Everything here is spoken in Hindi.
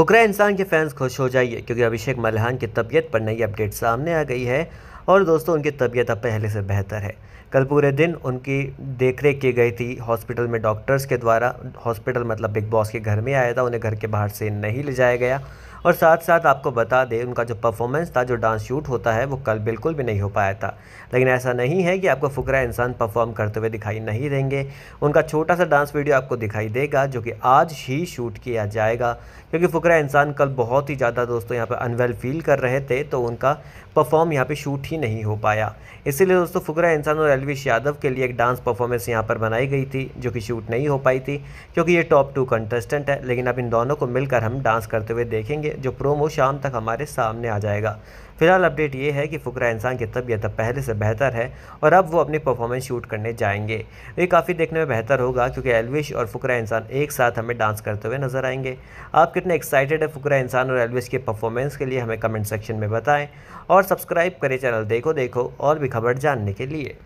फुकरा इंसान के फैंस खुश हो जाइए, क्योंकि अभिषेक मल्हान की तबीयत पर नई अपडेट सामने आ गई है और दोस्तों, उनकी तबीयत अब पहले से बेहतर है। कल पूरे दिन उनकी देखरेख की गई थी। हॉस्पिटल में डॉक्टर्स के द्वारा, हॉस्पिटल मतलब बिग बॉस के घर में आया था, उन्हें घर के बाहर से नहीं ले जाया गया। और साथ साथ आपको बता दें, उनका जो परफॉर्मेंस था, जो डांस शूट होता है, वो कल बिल्कुल भी नहीं हो पाया था। लेकिन ऐसा नहीं है कि आपको फुकरा इंसान परफॉर्म करते हुए दिखाई नहीं देंगे। उनका छोटा सा डांस वीडियो आपको दिखाई देगा, जो कि आज ही शूट किया जाएगा। क्योंकि फुकरा इंसान कल बहुत ही ज़्यादा दोस्तों यहाँ पर अनवेल फील कर रहे थे तो उनका परफॉर्म यहाँ पर शूट ही नहीं हो पाया। इसीलिए दोस्तों, फुकरा इंसान और एलविश यादव के लिए एक डांस परफॉर्मेंस यहाँ पर बनाई गई थी, जो कि शूट नहीं हो पाई थी, क्योंकि ये टॉप टू कंटेस्टेंट है। लेकिन अब इन दोनों को मिलकर हम डांस करते हुए देखेंगे। जो प्रोमो शाम तक हमारे सामने आ जाएगा। फ़िलहाल अपडेट ये है कि फुकरा इंसान की तबीयत अब पहले से बेहतर है और अब वो अपनी परफॉर्मेंस शूट करने जाएँगे। ये काफ़ी देखने में बेहतर होगा क्योंकि एलविश और फुकरा इंसान एक साथ हमें डांस करते हुए नज़र आएँगे। आप कितने एक्साइटेड है फुकरा इंसान और एलविश के परफॉर्मेंस के लिए हमें कमेंट सेक्शन में बताएँ और सब्सक्राइब करें चैनल देखो देखो और भी खबर जानने के लिए।